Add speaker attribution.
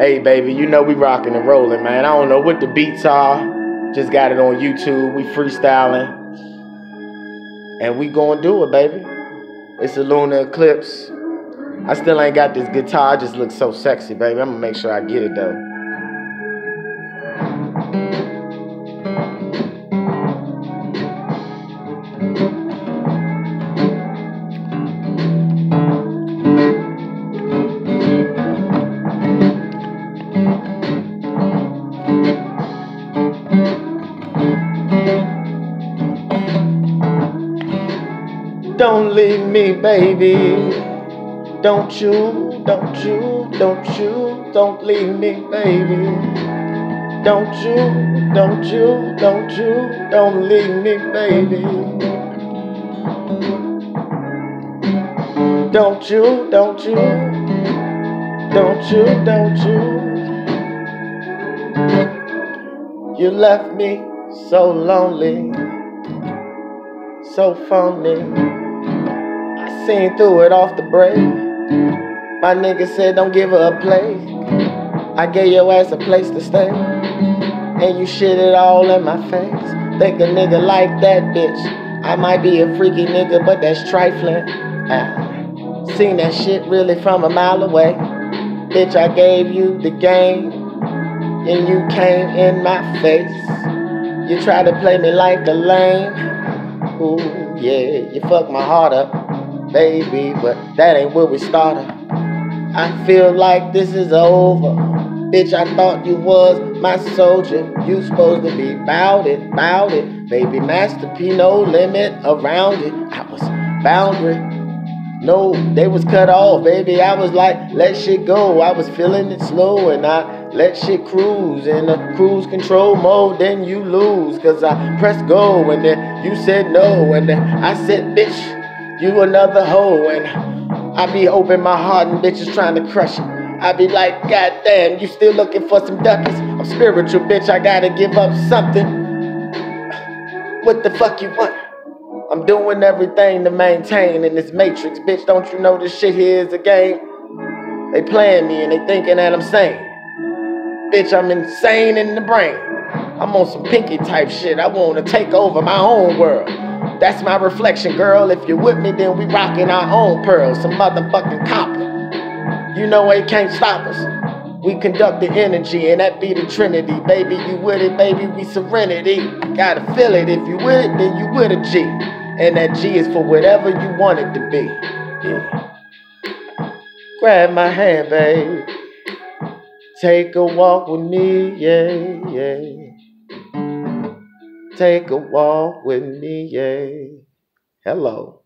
Speaker 1: Hey, baby, you know we rocking and rolling, man. I don't know what the beats are. Just got it on YouTube. We freestyling. And we gonna do it, baby. It's a lunar eclipse. I still ain't got this guitar. I just looks so sexy, baby. I'm gonna make sure I get it, though. Don't leave me, baby. Don't you, don't you, don't you, don't leave me, baby. Don't you, don't you, don't you, don't leave me, baby. Don't you, don't you, don't you, don't you. You left me so lonely, so phony. I seen through it off the break. My nigga said don't give her a place. I gave your ass a place to stay. And you shit it all in my face. Think a nigga like that bitch. I might be a freaky nigga, but that's trifling. I seen that shit really from a mile away. Bitch, I gave you the game. And you came in my face. You tried to play me like a lame. Ooh, yeah, you fucked my heart up baby, but that ain't where we started. I feel like this is over. Bitch, I thought you was my soldier. You supposed to be bout it, bout it. Baby, Master P, no limit around it. I was boundary. No, they was cut off, baby. I was like, let shit go. I was feeling it slow and I let shit cruise in the cruise control mode. Then you lose, cause I pressed go and then you said no. And then I said, bitch, you another hoe, and I be open my heart and bitches trying to crush it. I be like, God damn, you still looking for some duckies? I'm spiritual, bitch, I gotta give up something. What the fuck you want? I'm doing everything to maintain in this matrix, bitch. Don't you know this shit here is a game? They playing me and they thinking that I'm sane. Bitch, I'm insane in the brain. I'm on some pinky type shit. I wanna take over my own world. That's my reflection, girl. If you're with me, then we rockin' our own pearls. Some motherfucking copper. You know it can't stop us. We conduct the energy, and that be the Trinity. Baby, you with it, baby, we serenity. Gotta feel it. If you with it, then you with a G. And that G is for whatever you want it to be. Yeah. Grab my hand, babe. Take a walk with me, yeah, yeah. Take a walk with me, yeah. Hello.